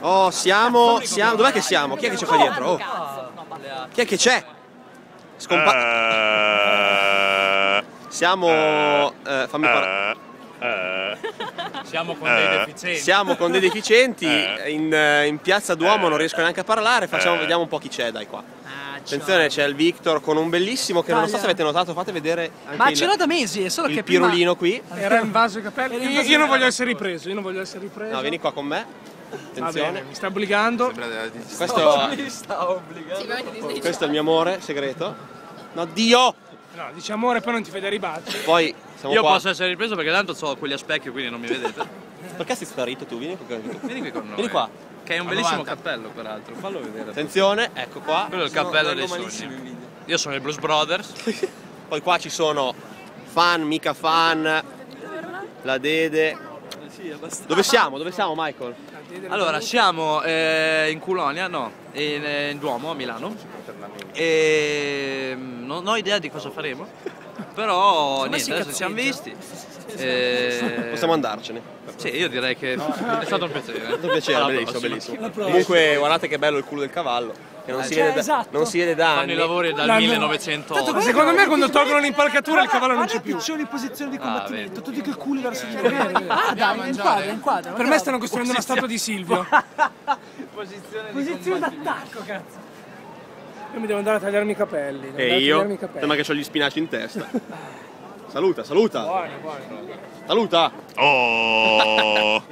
Oh, siamo, siamo, dov'è che siamo? Chi è che c'è qua dietro? Oh. Chi è che c'è? Scompa... Eh, Siamo... eh, fammi parlare. Siamo con dei Eh. deficienti. Siamo con dei deficienti Eh. in, eh, in piazza Duomo, non riescono neanche a parlare, facciamo, Eh. vediamo un po' chi c'è dai qua. Attenzione, c'è il Victor con un bellissimo che non so se avete notato, fate vedere anche Ma il, ce l'ho da mesi, è solo il che prima... pirulino qui. Era in vaso i capelli. Io, io non voglio essere ripreso, io non voglio essere ripreso. No, vieni qua con me. Va Attenzione. bene, mi sta obbligando. Questo, questo è il mio amore segreto. No, Dio! No, dici amore, poi non ti fai dei ribatti. Poi siamo Io qua. posso essere ripreso perché tanto ho quelli a specchio quindi non mi vedete. Perché sei sparito tu? Vieni qui con noi. Vieni qua. Che è un bellissimo cappello peraltro, fallo vedere. Attenzione, ecco qua. Quello è il cappello dei sogni. Io sono i Blues Brothers. Poi qua ci sono fan, mica fan, la Dede. Dove siamo? Dove siamo Michael? Allora, siamo eh, in Culonia, no, in, eh, in Duomo a Milano. E mm, non ho idea di cosa faremo. Però niente, adesso ci siamo visti. E- Possiamo andarcene. Sì, io direi che è stato un piacere. È stato un piacere, Alla bellissimo, bellissimo. Comunque guardate che bello il culo del cavallo. Che non, si, Cioè, vede da, esatto. non si vede da Fanno anni. i lavori dal L'hanno- 1908. Ma secondo me quando tolgono l'impalcatura il cavallo non c'è più. Piccioni in posizione di Ah, combattimento, tutti che culi verso di me. Ah, dai, inquadra, inquadra. Per me stanno costruendo una statua di Silvio. Posizione d'attacco, cazzo. Io mi devo andare a tagliarmi i capelli. E io? tagliarmi i capelli. Sembra che ho gli spinaci in testa. Saluta, saluta. Buoni, buoni. Saluta. Oh.